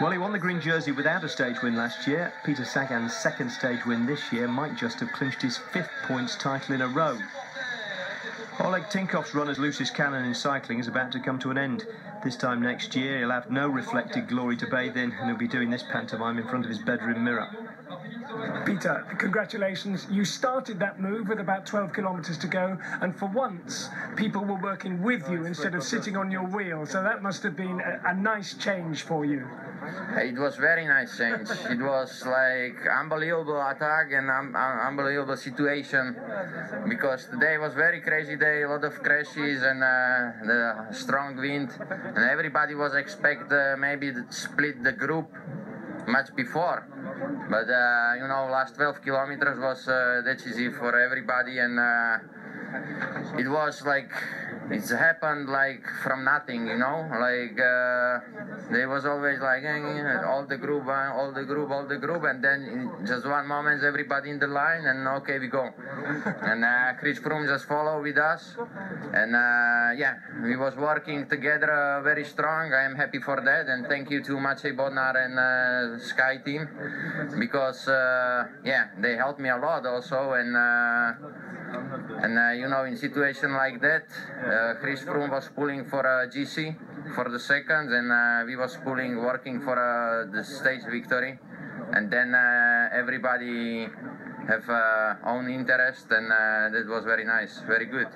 Well, he won the green jersey without a stage win last year. Peter Sagan's second stage win this year might just have clinched his fifth points title in a row. Oleg Tinkov's run as Lucis Cannon in cycling is about to come to an end. This time next year, he'll have no reflected glory to bathe in, and he'll be doing this pantomime in front of his bedroom mirror. Peter, congratulations. You started that move with about 12 kilometres to go, and for once, people were working with you instead of sitting on your wheel. So that must have been a, a nice change for you. It was very nice change. it was like unbelievable attack and um, unbelievable situation because today was very crazy day, a lot of crashes and uh, the strong wind, and everybody was expect uh, maybe split the group much before. But uh, you know, last 12 kilometers was uh, decisive for everybody, and uh, it was like it's happened like from nothing, you know. Like uh, there was always like all the group, uh, all the group, all the group, and then in just one moment, everybody in the line, and okay, we go. and uh, Chris Froome just follow with us, and uh, yeah, we was working together uh, very strong. I am happy for that, and thank you to Maciej Bodnar and uh, Sky team because yeah, they helped me a lot also, and. And uh, you know, in situation like that, uh, Chris Froome was pulling for a GC for the second, and uh, we was pulling, working for uh, the stage victory. And then uh, everybody have uh, own interest, and that was very nice, very good.